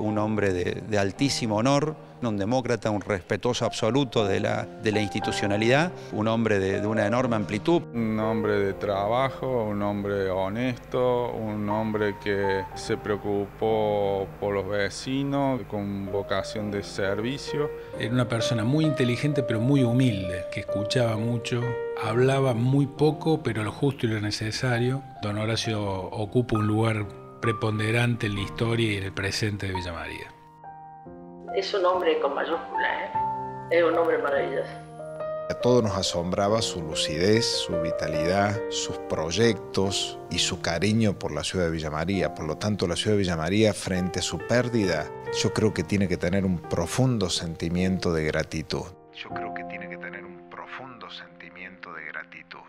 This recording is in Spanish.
un hombre de, altísimo honor, un demócrata, un respetuoso absoluto de la, de la institucionalidad, un hombre de, una enorme amplitud. Un hombre de trabajo, un hombre honesto, un hombre que se preocupó por los vecinos con vocación de servicio. Era una persona muy inteligente pero muy humilde, que escuchaba mucho, hablaba muy poco pero lo justo y lo necesario. Don Horacio ocupa un lugar preponderante en la historia y en el presente de Villa María. Es un hombre con mayúscula, ¿eh? es un hombre maravilloso. A todos nos asombraba su lucidez, su vitalidad, sus proyectos y su cariño por la ciudad de Villa María. Por lo tanto, la ciudad de Villa María, frente a su pérdida, yo creo que tiene que tener un profundo sentimiento de gratitud. Yo creo que tiene que tener un profundo sentimiento de gratitud.